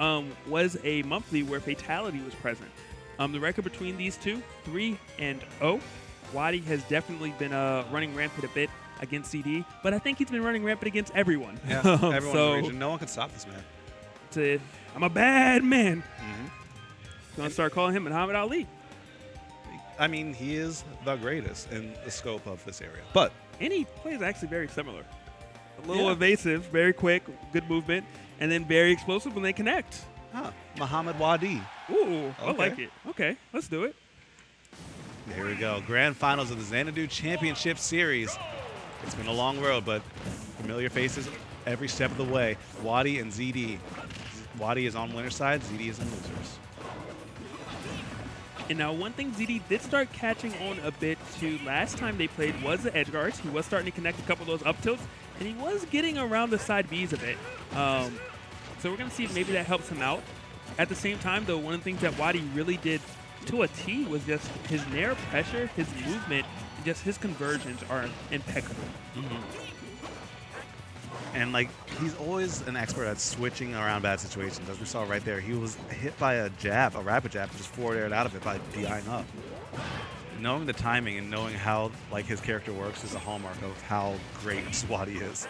um, was a monthly where Fatality was present. Um, the record between these two, 3 and 0. Wadi has definitely been uh, running rampant a bit against ZD, but I think he's been running rampant against everyone. Yeah, Um, everyone in the region. No one can stop this man. to- I'm a bad man. hmm Gonna start calling him Muhammad Ali. I mean, he is the greatest in the scope of this area. But And he plays actually very similar. A little Yeah. evasive, very quick, good movement, and then very explosive when they connect. huh, Muhammad Wadi. Ooh, I like it. Okay, let's do it. Here we go. Grand finals of the Xanadu Championship Series. It's been a long road, but familiar faces every step of the way. Wadi and ZD. Wadi is on winner's side, ZD is on losers. And now, one thing ZD did start catching on a bit to last time they played was the edge guards. He was starting to connect a couple of those up tilts, and he was getting around the side Bs a bit. Um, so we're going to see if maybe that helps him out. At the same time, though, one of the things that Wadi really did to a T was just his nair pressure, his movement, and just his conversions are impeccable. And like he's always an expert at switching around bad situations. As we saw right there, he was hit by a jab, a rapid jab, just forward aired out of it by DIing up. Knowing the timing and knowing how like his character works is a hallmark of how great Swati is.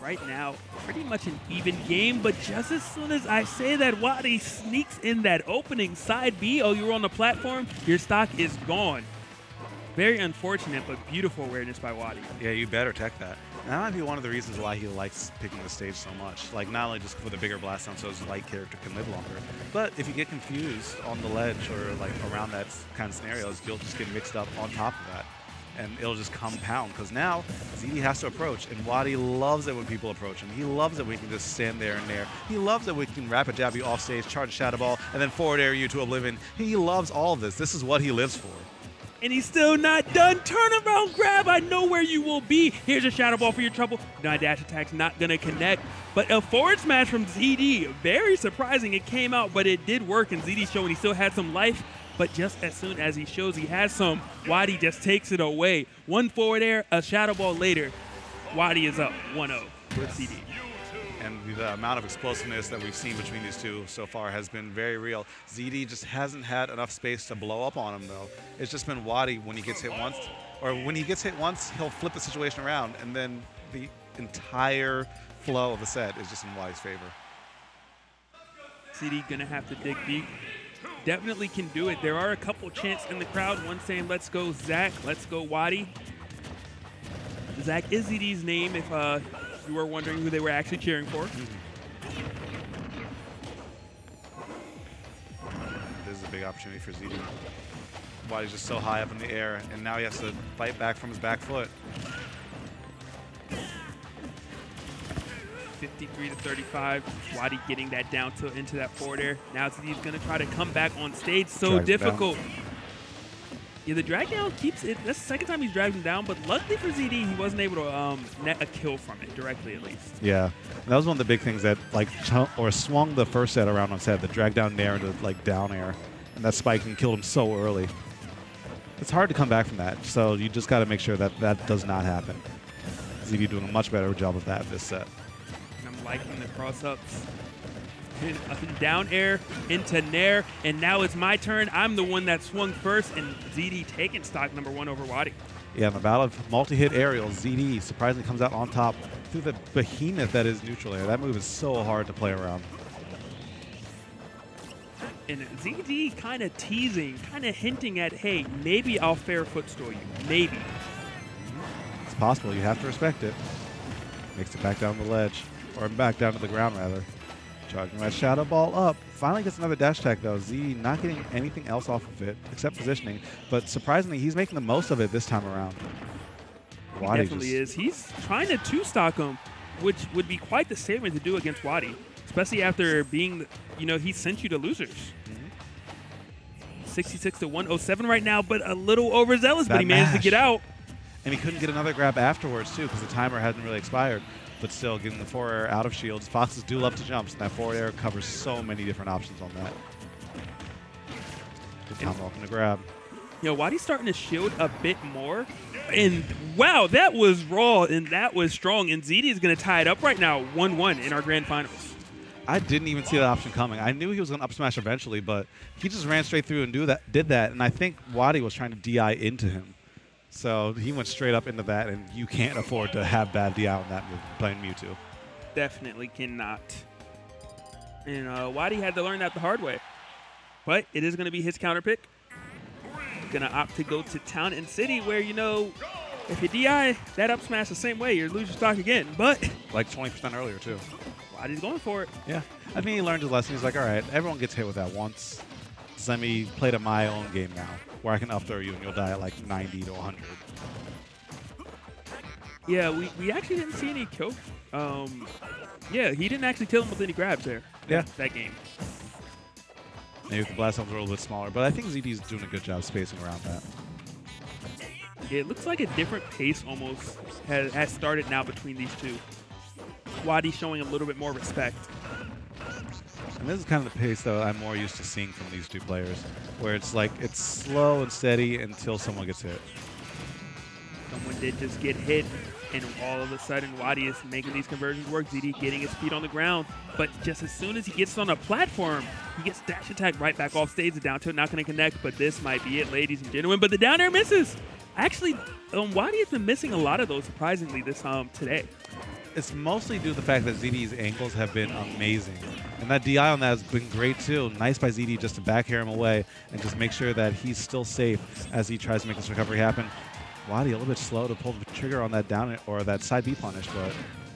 right now pretty much an even game, but just as soon as I say that Wadi sneaks in that opening side B, oh, you're on the platform, your stock is gone. Very unfortunate, but beautiful awareness by Wadi. Yeah, you better tech that. And that might be one of the reasons why he likes picking the stage so much. Like, not only just for the bigger blast down so his light character can live longer, but if you get confused on the ledge or like around that kind of scenarios, you'll just get mixed up on top of that. And it'll just compound because now ZD has to approach, and Wadi loves it when people approach him. He loves it when he can just stand there and there. He loves it when he can rapid jab you off stage, charge shadow ball, and then forward air you to oblivion. He loves all of this. This is what he lives for. And he's still not done. Turn around, grab. I know where you will be. Here's a shadow ball for your trouble. My dash attack's not gonna connect. But a forward smash from ZD. Very surprising. It came out, but it did work. And ZD showing he still had some life. But just as soon as he shows he has some, Wadi just takes it away. One forward air, a shadow ball later. Wadi is up 1-0 with ZD. And the amount of explosiveness that we've seen between these two so far has been very real. ZD just hasn't had enough space to blow up on him though. It's just been Wadi when he gets hit once, or when he gets hit once, he'll flip the situation around, and then the entire flow of the set is just in Wadi's favor. ZD gonna have to dig deep. Definitely can do it. There are a couple chants in the crowd. One saying, "Let's go, Zach. Let's go, Wadi." Zach is ZD's name. If uh, you were wondering who they were actually cheering for. Mm-hmm. This is a big opportunity for ZD. Wadi's just so high up in the air, and now he has to fight back from his back foot. 53 to 35. Wadi getting that down to into that forward air. Now ZD's gonna try to come back on stage. So Drags him down. Yeah, the drag down keeps it. That's the second time he's dragged him down, but luckily for ZD, he wasn't able to um, net a kill from it directly, at least. Yeah, that was one of the big things that like or swung the first set around on head, the drag down nair into like down air, and that spike and killed him so early. It's hard to come back from that, so you just got to make sure that that does not happen. ZD doing a much better job of that this set. And I'm liking the cross ups. Up and down air into Nair, and now it's my turn. I'm the one that swung first, and ZD taking stock number one over Wadi. Yeah, in the battle of multi-hit aerials, ZD surprisingly comes out on top through the behemoth that is neutral air. That move is so hard to play around. And ZD kind of teasing, kind of hinting at, hey, maybe I'll fair footstool you. Maybe. It's possible. You have to respect it. Makes it back down the ledge, or back down to the ground rather. Charging that shadow ball up. Finally gets another dash attack though. Z not getting anything else off of it except positioning, but surprisingly he's making the most of it this time around. He Wadi definitely just- is. He's trying to two stock him, which would be quite the statement to do against Wadi, especially after being, you know, he sent you to losers. Mm-hmm. 66 to 107 right now, but a little overzealous, but he managed to get out. And he couldn't get another grab afterwards too because the timer hadn't really expired. But still, getting the forward air out of shields. Foxes do love to jumps, and that forward air covers so many different options on that. Good time walking to grab. Yo, Wadi's starting to shield a bit more. And wow, that was raw and that was strong. And ZD is going to tie it up right now, 1 1 in our grand finals. I didn't even see that option coming. I knew he was going to up smash eventually, but he just ran straight through and do that, did that. And I think Wadi was trying to DI into him. So he went straight up into that, and you can't afford to have bad DI in that move playing Mewtwo. Definitely cannot. And uh, Wadi had to learn that the hard way. But it is going to be his counter pick. Going to opt to go to Town and City, where, you know, if you DI that up smash the same way, you lose your stock again. But Like 20% earlier, too. Wadi's going for it. Yeah. I think he learned his lesson. He's like, all right, everyone gets hit with that once. So let me play to my own game now, where I can up throw you and you'll die at like 90 to 100. Yeah, we, we actually didn't see any kill. Um, yeah, he didn't actually kill him with any grabs there. Yeah. That game. Maybe the blast zones were a little bit smaller, but I think ZD's doing a good job spacing around that. Yeah, it looks like a different pace almost has, has started now between these two. Wadi showing a little bit more respect. And this is kind of the pace that I'm more used to seeing from these two players, where it's like it's slow and steady until someone gets hit. Someone did just get hit, and all of a sudden, Wadi is making these conversions work. ZD getting his feet on the ground, but just as soon as he gets on a platform, he gets dash attack right back off stage. The down tilt not going to connect, but this might be it, ladies and gentlemen. But the down air misses. Actually, um, Wadi has been missing a lot of those surprisingly this um today. It's mostly due to the fact that ZD's angles have been amazing. And that DI on that has been great too. Nice by ZD just to back him away and just make sure that he's still safe as he tries to make this recovery happen. Wadi a little bit slow to pull the trigger on that down or that side B punish, but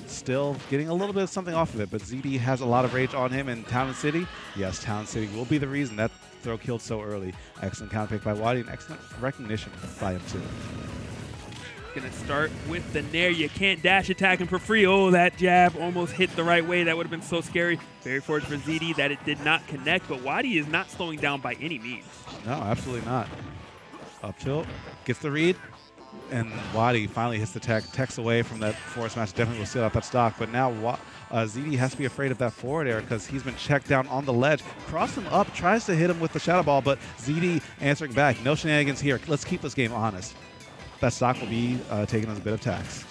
still getting a little bit of something off of it. But ZD has a lot of rage on him in Town and City. Yes, Town and City will be the reason that throw killed so early. Excellent counter pick by Wadi and excellent recognition by him too. Gonna start with the Nair. You can't dash attack him for free. Oh, that jab almost hit the right way. That would have been so scary. Very fortunate for ZD that it did not connect, but Wadi is not slowing down by any means. No, absolutely not. Up tilt, gets the read, and Wadi finally hits the tech. Tech's away from that force match. Definitely will seal out that stock. But now Wa- uh, ZD has to be afraid of that forward air because he's been checked down on the ledge. Cross him up, tries to hit him with the shadow ball, but ZD answering back. No shenanigans here. Let's keep this game honest. That stock will be uh, taken as a bit of tax.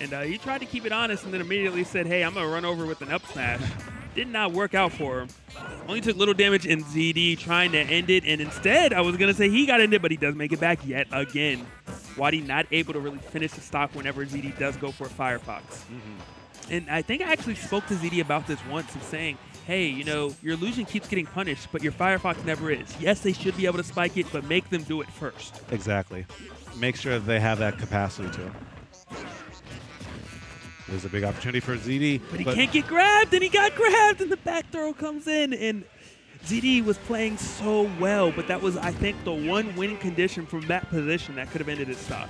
And uh, he tried to keep it honest and then immediately said, hey, I'm going to run over with an up smash. Did not work out for him. Only took little damage in ZD trying to end it. And instead, I was going to say he got ended, but he does make it back yet again. Wadi not able to really finish the stock whenever ZD does go for a Firefox. Mm-hmm. And I think I actually spoke to ZD about this once and saying, hey, you know, your illusion keeps getting punished, but your Firefox never is. Yes, they should be able to spike it, but make them do it first. Exactly. Make sure they have that capacity to. There's a big opportunity for ZD. But he can't get grabbed, and he got grabbed, and the back throw comes in, and ZD was playing so well, but that was, I think, the one win condition from that position that could have ended his stock.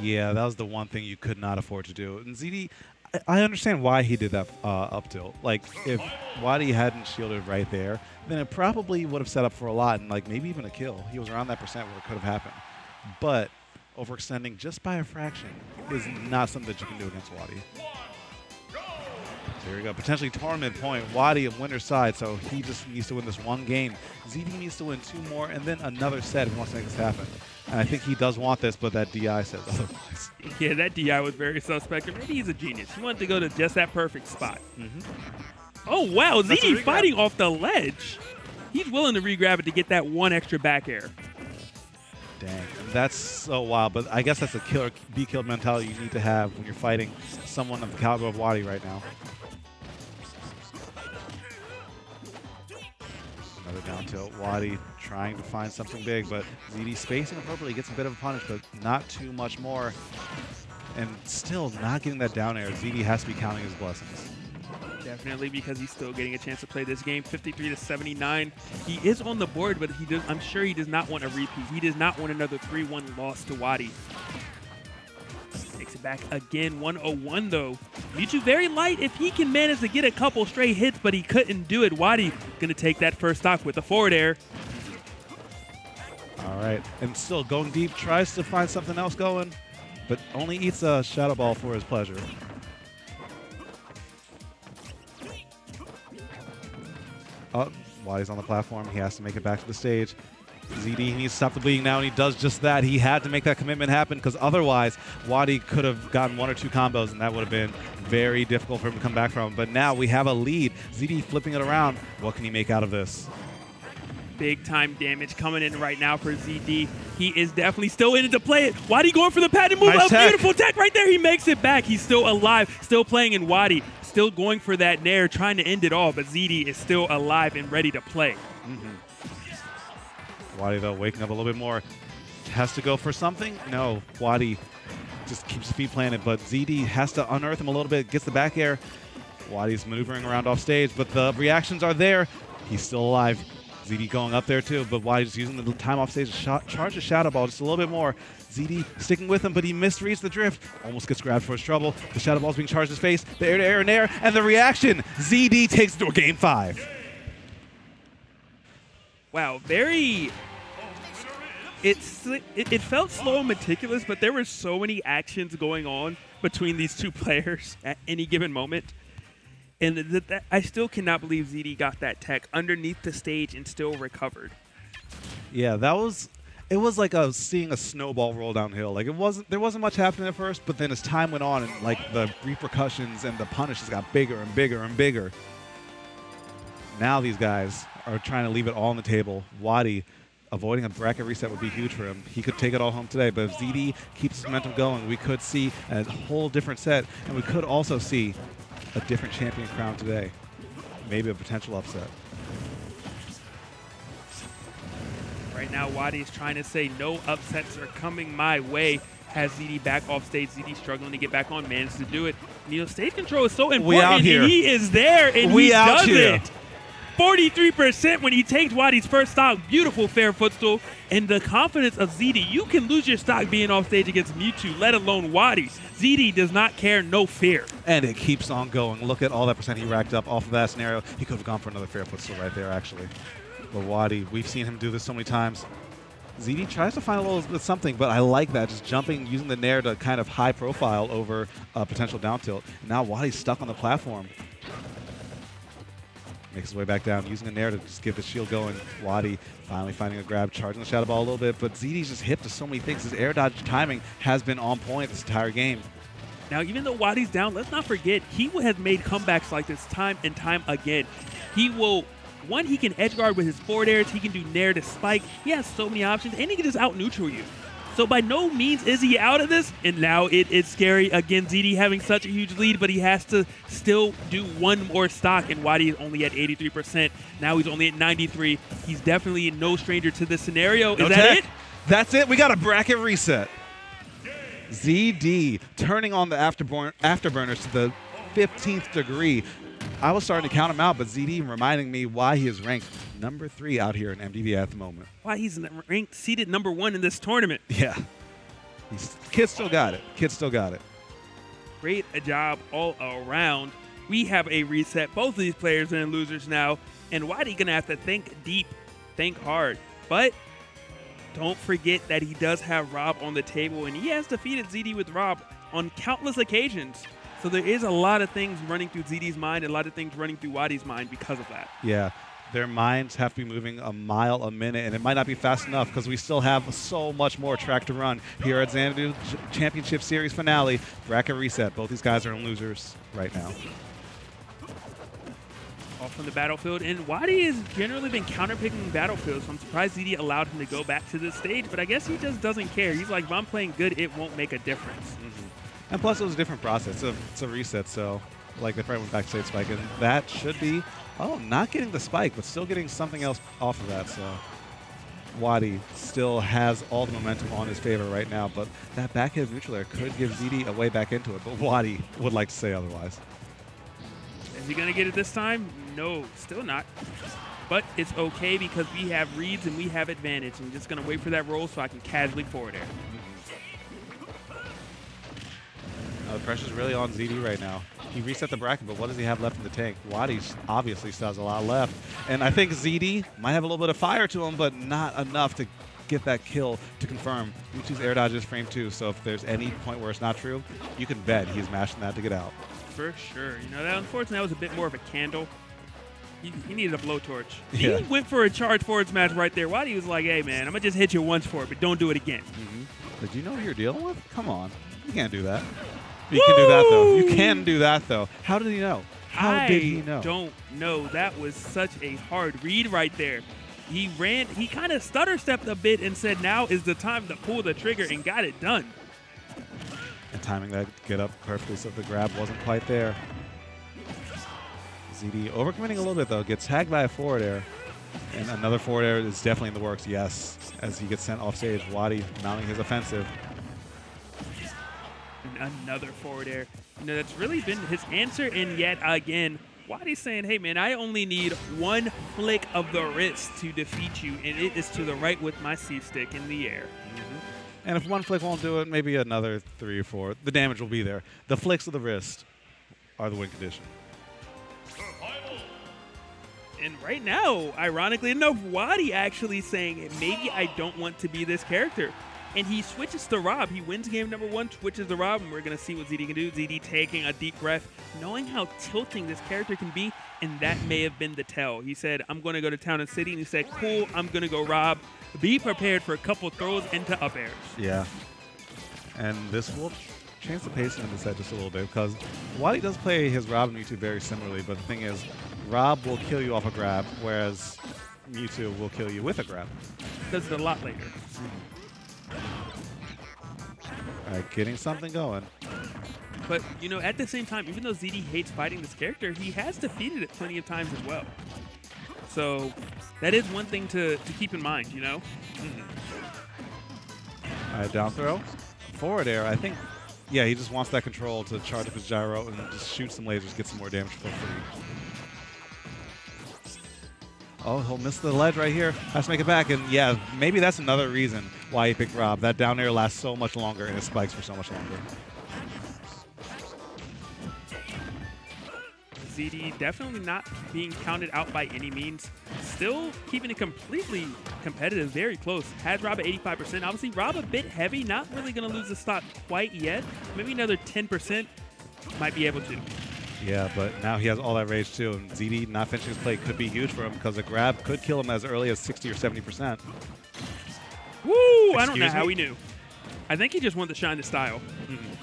Yeah, that was the one thing you could not afford to do. And ZD, I- I understand why he did that uh, up tilt. Like, if Wadi hadn't shielded right there, then it probably would have set up for a lot and, like, maybe even a kill. He was around that percent where it could have happened. But overextending just by a fraction is not something that you can do against Wadi. There you go. Potentially tournament point. Wadi of winner's side, so he just needs to win this one game. ZD needs to win two more and then another set if he wants to make this happen. And I think he does want this, but that DI says otherwise. Yeah, that DI was very suspect. Maybe he's a genius. He wanted to go to just that perfect spot. Mhm. Oh, wow. That's ZD fighting off the ledge. He's willing to re-grab it to get that one extra back air. Dang, that's so wild. But I guess that's a killer, be killed mentality you need to have when you're fighting someone of the caliber of Wadi right now. Another down tilt. Wadi trying to find something big, but ZD spacing appropriately gets a bit of a punish, but not too much more. And still not getting that down air. ZD has to be counting his blessings. Definitely because he's still getting a chance to play this game. 53 to 79. He is on the board, but he does. I'm sure he does not want a repeat. He does not want another 3-1 loss to Wadi. Takes it back again. 101 though. Mewtwo very light if he can manage to get a couple straight hits, but he couldn't do it. Wadi gonna take that first stock with the forward air. All right, and still going deep, tries to find something else going, but only eats a shadow ball for his pleasure. Oh, while he's on the platform, he has to make it back to the stage. ZD he needs to stop the bleeding now, and he does just that. He had to make that commitment happen because otherwise, Wadi could have gotten one or two combos, and that would have been very difficult for him to come back from. But now we have a lead. ZD flipping it around. What can he make out of this? Big time damage coming in right now for ZD. He is definitely still in it to play it. Wadi going for the patent move. Nice a tech. beautiful tech right there. He makes it back. He's still alive, still playing in Wadi, still going for that nair, trying to end it all. But ZD is still alive and ready to play. Mm-hmm. Wadi, though, waking up a little bit more. Has to go for something? No. Wadi just keeps his feet planted, but ZD has to unearth him a little bit, gets the back air. Wadi's maneuvering around off stage, but the reactions are there. He's still alive. ZD going up there too, but Wadi using the time off stage to charge the Shadow Ball just a little bit more. ZD sticking with him, but he misreads the drift. Almost gets grabbed for his trouble. The Shadow Ball's being charged in his face. The air to air and air, and the reaction. ZD takes it to a game five. Wow, very. It's it, it felt slow and meticulous, but there were so many actions going on between these two players at any given moment, and th- that, I still cannot believe ZD got that tech underneath the stage and still recovered. Yeah, that was. It was like a seeing a snowball roll downhill. Like it wasn't. There wasn't much happening at first, but then as time went on, and like the repercussions and the punishes got bigger and bigger and bigger. Now these guys are trying to leave it all on the table. Wadi avoiding a bracket reset would be huge for him. He could take it all home today, but if ZD keeps momentum going, we could see a whole different set, and we could also see a different champion crown today. Maybe a potential upset. Right now, Wadi is trying to say no upsets are coming my way. Has ZD back off stage. ZD struggling to get back on, managed to do it. Know, stage control is so important. out here. He is there, and We he does here. it. 43% when he takes Wadi's first stock. Beautiful fair footstool. And the confidence of ZD. You can lose your stock being off stage against Mewtwo, let alone Wadi. ZD does not care, no fear. And it keeps on going. Look at all that percent he racked up off of that scenario. He could have gone for another fair footstool right there, actually. But Wadi, we've seen him do this so many times. ZD tries to find a little bit something, but I like that. Just jumping, using the Nair to kind of high profile over a potential down tilt. Now Wadi's stuck on the platform. Makes his way back down, using the Nair to just get the shield going. Wadi finally finding a grab, charging the Shadow Ball a little bit, but ZD's just hip to so many things. His air dodge timing has been on point this entire game. Now, even though Wadi's down, let's not forget he has made comebacks like this time and time again. He will, one, he can edge guard with his forward airs. He can do nair to spike. He has so many options, and he can just out neutral you. So by no means is he out of this. And now it is scary again. ZD having such a huge lead, but he has to still do one more stock. And Wadi is only at 83%. Now he's only at 93. He's definitely no stranger to this scenario. Is No that tech. it? That's it. We got a bracket reset. ZD turning on the afterburn afterburners to the 15th degree. I was starting to count him out, but ZD reminding me why he is ranked number three out here in MDV at the moment. Why he's ranked seated number one in this tournament. Yeah. He's, kid still got it. Kid still got it. Great job all around. We have a reset. Both of these players are in losers now. And Wadi gonna have to think deep, think hard. But don't forget that he does have Rob on the table, and he has defeated ZD with Rob on countless occasions. So there is a lot of things running through ZD's mind, and a lot of things running through Wadi's mind because of that. Yeah. Their minds have to be moving a mile a minute, and it might not be fast enough because we still have so much more track to run here at Xanadu Championship Series finale. Bracket reset. Both these guys are in losers right now. off from the battlefield. And Wadi has generally been counterpicking battlefield, so I'm surprised ZD allowed him to go back to this stage. But I guess he just doesn't care. He's like, if I'm playing good, it won't make a difference. And plus, it was a different process. It's a, it's a reset, so like they probably went back to spike, and that should be oh, not getting the spike, but still getting something else off of that. So Wadi still has all the momentum on his favor right now, but that back hit neutral air could give ZD a way back into it. But Wadi would like to say otherwise. Is he going to get it this time? No, still not. But it's okay because we have reads and we have advantage. I'm just going to wait for that roll so I can casually forward air. Uh, the pressure's really on ZD right now. He reset the bracket, but what does he have left in the tank? Wadi obviously still has a lot left. And I think ZD might have a little bit of fire to him, but not enough to get that kill to confirm. Mewtwo's air dodge is frame two, so if there's any point where it's not true, you can bet he's mashing that to get out. For sure. You know, that unfortunately that was a bit more of a candle. He, he needed a blowtorch. Yeah. He went for a charge forward smash right there. Wadi was like, hey, man, I'm going to just hit you once for it, but don't do it again. Did you know who you're dealing with? Come on. You can't do that. You can do that, though. You can do that, though. How did he know? How I did he know? don't know. That was such a hard read right there. He ran, he kind of stutter stepped a bit and said, now is the time to pull the trigger and got it done. And timing that get up perfectly so the grab wasn't quite there. ZD overcommitting a little bit, though. Gets tagged by a forward air. And another forward air is definitely in the works, yes. As he gets sent off stage, Wadi mounting his offensive. Another forward air. You know, that's really been his answer. And yet again, Wadi's saying, hey, man, I only need one flick of the wrist to defeat you, and it is to the right with my C stick in the air. Mm-hmm. And if one flick won't do it, maybe another three or four. The damage will be there. The flicks of the wrist are the win condition. And right now, ironically enough, Wadi actually saying, maybe I don't want to be this character. And he switches to Rob. He wins game number one, switches to Rob, and we're going to see what ZD can do. ZD taking a deep breath, knowing how tilting this character can be, and that may have been the tell. He said, I'm going to go to Town and City, and he said, cool, I'm going to go Rob. Be prepared for a couple throws into up airs. Yeah. And this will change the pacing of the set just a little bit because Wadi does play his Rob and Mewtwo very similarly, but the thing is, Rob will kill you off a grab, whereas Mewtwo will kill you with a grab. Does it a lot later. Mm-hmm. Right, getting something going. But, you know, at the same time, even though ZD hates fighting this character, he has defeated it plenty of times as well. So that is one thing to, to keep in mind, you know? All right, down throw. Forward air, I think, yeah, he just wants that control to charge up his gyro and just shoot some lasers, get some more damage for free. Oh, he'll miss the ledge right here. Has to make it back. And yeah, maybe that's another reason why he picked Rob. That down air lasts so much longer and it spikes for so much longer. ZD definitely not being counted out by any means. Still keeping it completely competitive, very close. Has Rob at 85%. Obviously, Rob a bit heavy, not really going to lose the stock quite yet. Maybe another 10% might be able to. Yeah, but now he has all that rage too, and ZD not finishing his play could be huge for him because a grab could kill him as early as 60 or 70%. Woo! I don't know Excuse how he knew. I think he just wanted to shine the style. Mm-hmm.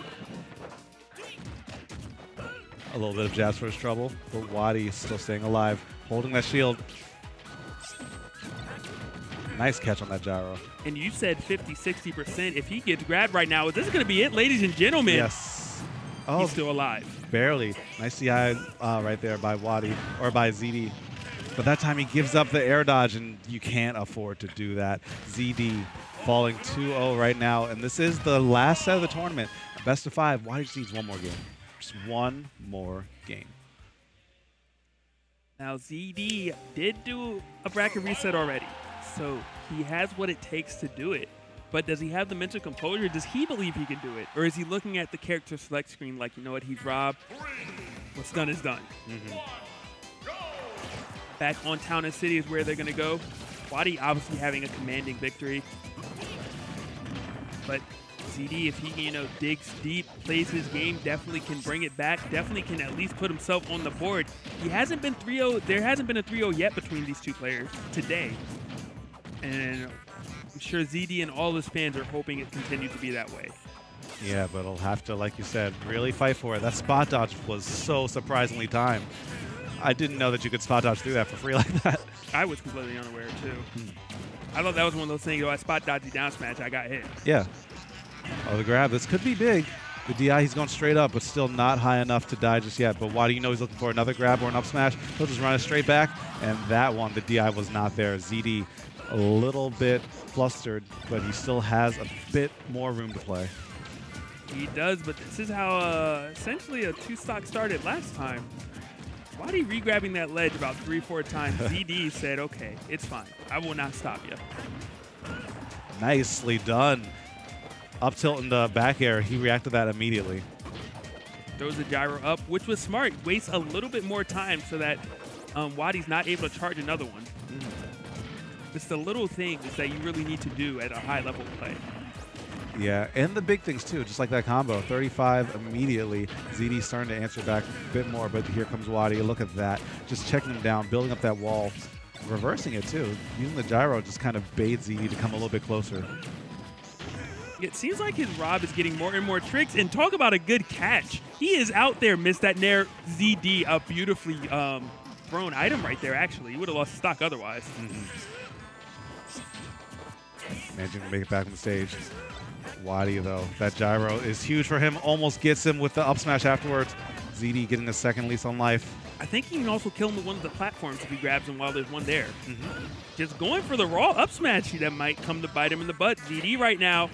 A little bit of jabs for his trouble, but Wadi is still staying alive, holding that shield. Nice catch on that gyro. And you said 50, 60%. If he gets grabbed right now, is this going to be it, ladies and gentlemen. Yes. Oh, He's still alive. barely. Nice DI uh, right there by Wadi or by ZD. But that time he gives up the air dodge, and you can't afford to do that. ZD falling 2-0 right now, and this is the last set of the tournament. Best of five. Wadi just needs one more game. Just one more game. Now, ZD did do a bracket reset already, so he has what it takes to do it. But does he have the mental composure? Does he believe he can do it? Or is he looking at the character select screen like, you know what, he's Rob? What's done is done. Mm-hmm. Back on Town and City is where they're going to go. Wadi obviously having a commanding victory. But ZD, if he, you know, digs deep, plays his game, definitely can bring it back. Definitely can at least put himself on the board. He hasn't been 3-0. There hasn't been a 3-0 yet between these two players today. And I'm sure ZD and all his fans are hoping it continues to be that way. Yeah, but he'll have to, like you said, really fight for it. That spot dodge was so surprisingly timed. I didn't know that you could spot dodge through that for free like that. I was completely unaware too. Hmm. I thought that was one of those things. Oh, I spot dodgy down smash. I got hit. Yeah. Oh, the grab. This could be big. The DI, he's going straight up, but still not high enough to die just yet. But why do you know he's looking for another grab or an up smash? He'll just run it straight back. And that one, the DI was not there. ZD a little bit flustered, but he still has a bit more room to play. He does, but this is how uh, essentially a two stock started last time. Wadi re-grabbing that ledge about three, four times. ZD said, "Okay, it's fine. I will not stop you." Nicely done. Up tilt in the back air. He reacted that immediately. Throws the gyro up, which was smart. Wastes a little bit more time so that um, Wadi's not able to charge another one. It's the little things that you really need to do at a high level play. Yeah, and the big things too, just like that combo. 35 immediately. ZD starting to answer back a bit more, but here comes Wadi. Look at that. Just checking him down, building up that wall, reversing it too. Using the gyro just kind of bait ZD to come a little bit closer. It seems like his Rob is getting more and more tricks. And talk about a good catch. He is out there, missed that Nair ZD, a beautifully um, thrown item right there, actually. He would have lost stock otherwise. Mm -hmm. Managing to make it back on the stage. Wadi, though, that gyro is huge for him. Almost gets him with the up smash afterwards. ZD getting a second lease on life. I think he can also kill him with one of the platforms if he grabs him while there's one there. Mm -hmm. Just going for the raw up smash that might come to bite him in the butt. ZD right now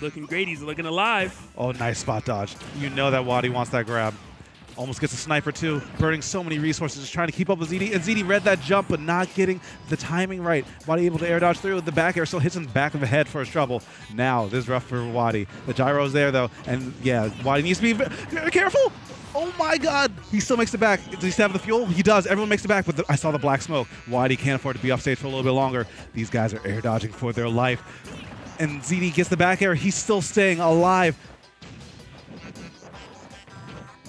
looking great. He's looking alive. Oh, nice spot dodge. You know that Wadi wants that grab. Almost gets a sniper too, burning so many resources, just trying to keep up with ZD. And ZD read that jump, but not getting the timing right. Wadi able to air dodge through. The back air still hits him back of the head for his trouble. Now, this is rough for Wadi. The gyro's there though, and yeah, Wadi needs to be very careful. Oh my god! He still makes it back. Does he still have the fuel? He does. Everyone makes it back, but the, I saw the black smoke. Wadi can't afford to be off stage for a little bit longer. These guys are air dodging for their life. And ZD gets the back air. He's still staying alive.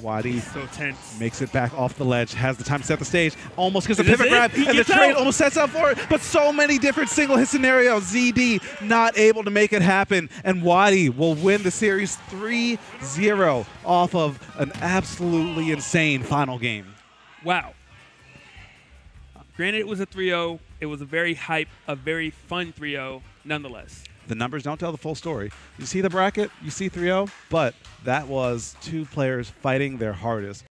Wadi so tense. makes it back off the ledge, has the time to set the stage, almost gets a pivot grab, and the trade out. almost sets up for it. But so many different single hit scenarios. ZD not able to make it happen, and Wadi will win the series 3-0 off of an absolutely insane final game. Wow. Granted, it was a 3-0. It was a very hype, a very fun 3-0, nonetheless the numbers don't tell the full story. You see the bracket, you see 3 0, but that was two players fighting their hardest.